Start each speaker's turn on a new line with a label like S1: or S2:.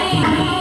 S1: Hey, hey.